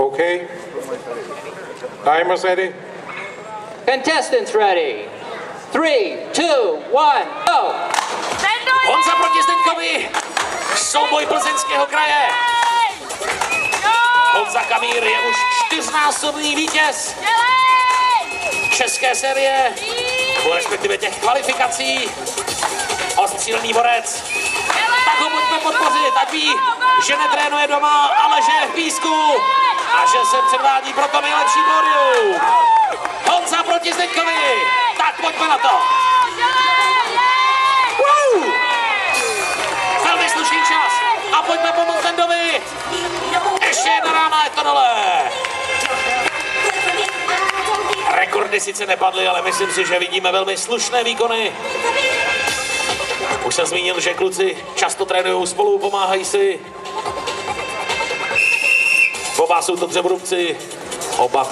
Okay. Timers ready? Contestants ready. Three, two, one, go! Honza proti Zdeňkovi. Souboj plzeňského kraje. Honza Kamír je už čtyřnásobný vítěz české série, nebo respektive těch kvalifikací. Ostřílený borec. Tak ho pojďme podpořit, ať ví, že netrénuje doma, ale že je v písku se předvádí pro to nejlepší pódium. Honza proti Zdeňkovi. Tak pojďme na to. Woo! Velmi slušný čas. A pojďme pomoct Bendovi. Ještě jedna rána, je to dole. Rekordy sice nepadly, ale myslím si, že vidíme velmi slušné výkony. Už jsem zmínil, že kluci často trénují spolu, pomáhají si. Oba jsou to dřevorubci, oba